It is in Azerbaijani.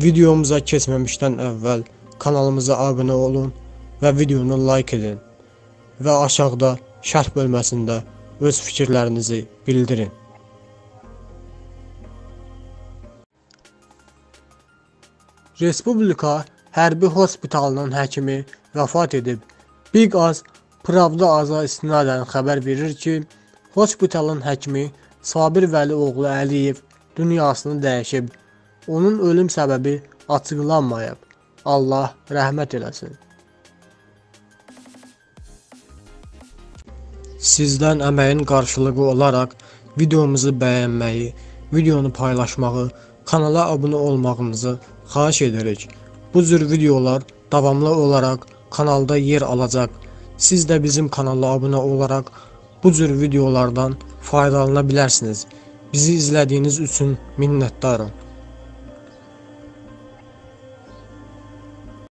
Videomuza keçməmişdən əvvəl kanalımıza abunə olun və videonu like edin. Və aşağıda şərh bölməsində öz fikirlərinizi bildirin. Respublika hərbi hospitalının həkimi vəfat edib. Big Az Pravda Aza istinadən xəbər verir ki, hospitalın həkimi Sabir Vəli oğlu Əliyev dünyasını dəyişib. Onun ölüm səbəbi açıqlanmayıb. Allah rəhmət eləsin. Sizdən əməyin qarşılığı olaraq videomuzu bəyənməyi, videonu paylaşmağı, kanala abunə olmağınızı xahiş edirik. Bu cür videolar davamlı olaraq kanalda yer alacaq. Siz də bizim kanala abunə olaraq bu cür videolardan faydalana bilərsiniz. Bizi izlədiyiniz üçün minnətdaram.